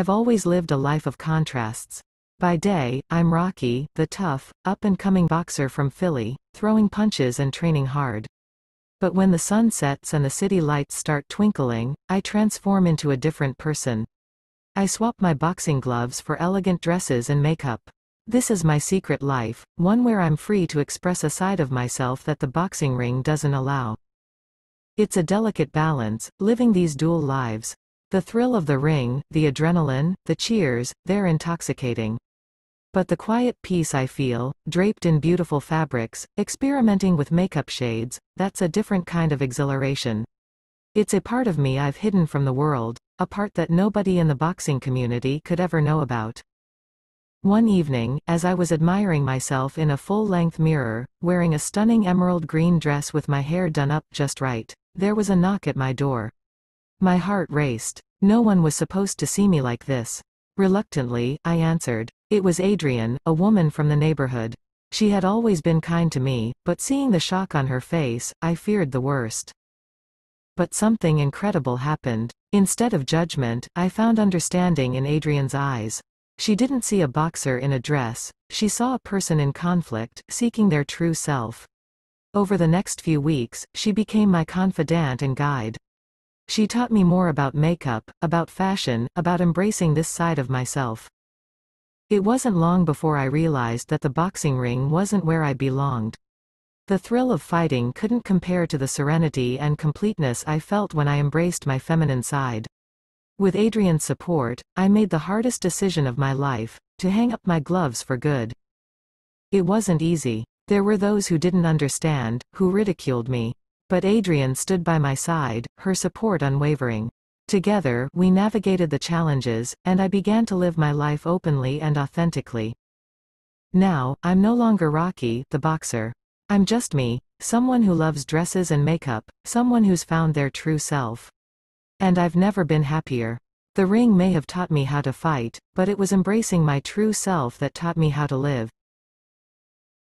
I've always lived a life of contrasts. By day, I'm Rocky, the tough, up-and-coming boxer from Philly, throwing punches and training hard. But when the sun sets and the city lights start twinkling, I transform into a different person. I swap my boxing gloves for elegant dresses and makeup. This is my secret life, one where I'm free to express a side of myself that the boxing ring doesn't allow. It's a delicate balance, living these dual lives. The thrill of the ring, the adrenaline, the cheers, they're intoxicating. But the quiet peace I feel, draped in beautiful fabrics, experimenting with makeup shades, that's a different kind of exhilaration. It's a part of me I've hidden from the world, a part that nobody in the boxing community could ever know about. One evening, as I was admiring myself in a full-length mirror, wearing a stunning emerald green dress with my hair done up just right, there was a knock at my door. My heart raced. No one was supposed to see me like this. Reluctantly, I answered. It was Adrian, a woman from the neighborhood. She had always been kind to me, but seeing the shock on her face, I feared the worst. But something incredible happened. Instead of judgment, I found understanding in Adrian's eyes. She didn't see a boxer in a dress, she saw a person in conflict, seeking their true self. Over the next few weeks, she became my confidant and guide. She taught me more about makeup, about fashion, about embracing this side of myself. It wasn't long before I realized that the boxing ring wasn't where I belonged. The thrill of fighting couldn't compare to the serenity and completeness I felt when I embraced my feminine side. With Adrian's support, I made the hardest decision of my life, to hang up my gloves for good. It wasn't easy. There were those who didn't understand, who ridiculed me. But Adrian stood by my side, her support unwavering. Together, we navigated the challenges, and I began to live my life openly and authentically. Now, I'm no longer Rocky, the boxer. I'm just me, someone who loves dresses and makeup, someone who's found their true self. And I've never been happier. The ring may have taught me how to fight, but it was embracing my true self that taught me how to live.